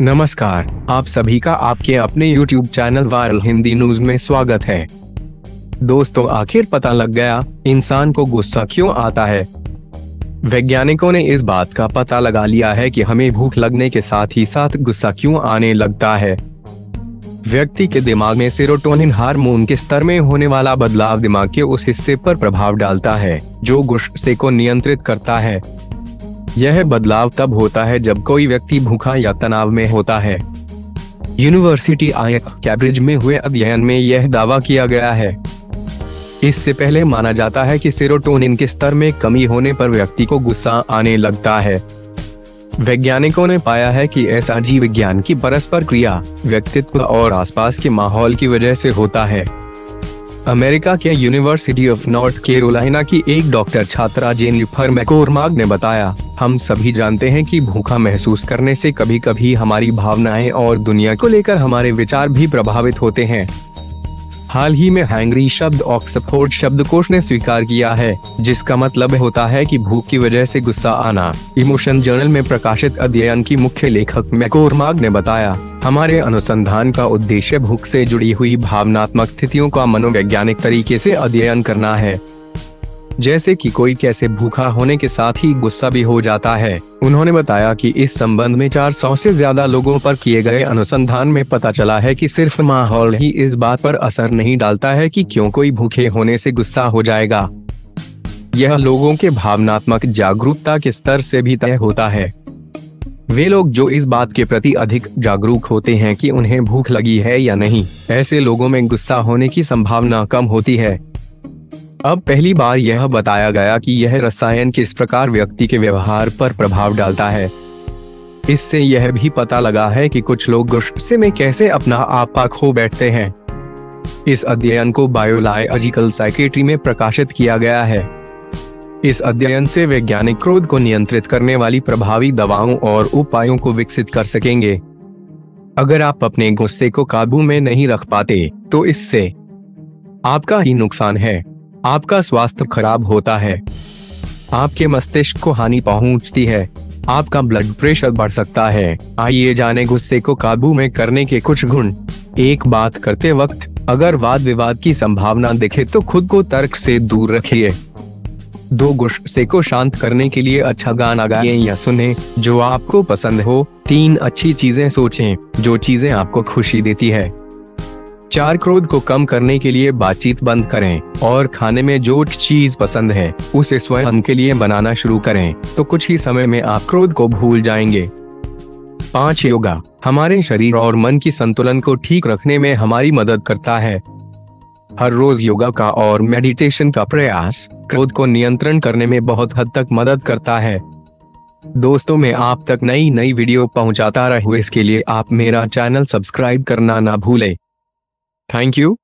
नमस्कार, आप सभी का आपके अपने YouTube channel viral Hindi news में स्वागत है। दोस्तों, आखिर पता लग गया, इंसान को गुस्सा क्यों आता है? वैज्ञानिकों ने इस बात का पता लगा लिया है कि हमें भूख लगने के साथ ही साथ गुस्सा क्यों आने लगता है। व्यक्ति के दिमाग में सेरोटोनिन हार्मोन के स्तर में होने वाला बदलाव दिमाग के उस हिस्से पर प्रभाव डालता है, जो गुस्से को नियंत्रित करता है। यह बदलाव तब होता है जब कोई व्यक्ति भूखा या तनाव में होता है। यूनिवर्सिटी आई कैब्रिज में हुए अध्ययन में यह दावा किया गया है। इससे पहले माना जाता है कि सेरोटोनिन के स्तर में कमी होने पर व्यक्ति को गुस्सा आने लगता है। वैज्ञानिकों ने पाया है कि ऐसा जीव विज्ञान की परस्पर क्रिया, व्यक्तित्व और आसपास के माहौल की वजह से होता है। अमेरिका के यूनिवर्सिटी ऑफ़ नॉर्थ केरोलाइना की एक डॉक्टर छात्रा जेनिफर मैकोरमाग ने बताया, हम सभी जानते हैं कि भूखा महसूस करने से कभी कभी हमारी भावनाएँ और दुनिया को लेकर हमारे विचार भी प्रभावित होते हैं। हाल ही में हैंगरी शब्द ऑक्सफोर्ड शब्दकोश ने स्वीकार किया है, जिसका मतलब होता है कि भूख की वजह से गुस्सा आना। इमोशन जर्नल में प्रकाशित अध्ययन की मुख्य लेखक मैकोरमाग ने बताया, हमारे अनुसंधान का उद्देश्य भूख से जुड़ी हुई भावनात्मक स्थितियों का मनोवैज्ञानिक तरीके से अध्ययन करना है। जैसे कि कोई कैसे भूखा होने के साथ ही गुस्सा भी हो जाता है। उन्होंने बताया कि इस संबंध में 400 से ज़्यादा लोगों पर किए गए अनुसंधान में पता चला है कि सिर्फ़ माहौल ही इस बात पर असर नहीं डालता है कि क्यों कोई भूखे होने से गुस्सा हो जाएगा। यह लोगों के भावनात्मक जागरूकता के स्तर से भी तय होता है। वे लोग जो इस बात के प्रति अधिक जागरूक होते हैं कि उन्हें भूख लगी है या नहीं, ऐसे लोगों में गुस्सा होने की संभावना कम होती है। अब पहली बार यह बताया गया कि यह रसायन किस प्रकार व्यक्ति के व्यवहार पर प्रभाव डालता है। इससे यह भी पता लगा है कि कुछ लोग गुस्से में कैसे अपना आपा खो बैठते हैं। इस अध्ययन को बायोलॉजिकल साइकेट्री में प्रकाशित किया गया है। इस अध्ययन से वैज्ञानिक क्रोध को नियंत्रित करने वाली प्रभावी दवाओं और उपायों को विकसित कर सकेंगे। अगर आप अपने गुस्से को काबू में नहीं रख पाते तो इससे आपका ही नुकसान है। आपका स्वास्थ्य खराब होता है। आपके मस्तिष्क को हानि पहुँचती है। आपका ब्लड प्रेशर बढ़ सकता है। आइए जाने गुस्से को काबू में करने के कुछ गुण। एक बात करते वक्त, अगर वाद विवाद की संभावना दिखे तो खुद को तर्क से दूर रखिए। दो गुस्से को शांत करने के लिए अच्छा गाना गाएँ या सुने, जो आपको पसंद हो। तीन अच्छी चीज़ें सोचें, जो चीज़ें आपको खुशी देती है। चार क्रोध को कम करने के लिए बातचीत बंद करें और खाने में जो चीज़ पसंद है, उसे स्वयं के लिए बनाना शुरू करें। तो कुछ ही समय में आप क्रोध को भूल जाएँगे। पाँच, योगा। हमारे शरीर और मन की संतुलन को ठीक रखने में हमारी मदद करता है। हर रोज योगा का और मेडिटेशन का प्रयास क्रोध को नियंत्रण करने में बहुत हद तक मदद करता है। दोस्तों, में आप तक नई नई वीडियो पहुंचाता रहूँ। इसके लिए आप मेरा चैनल सब्सक्राइब करना ना भूलें। Thank you.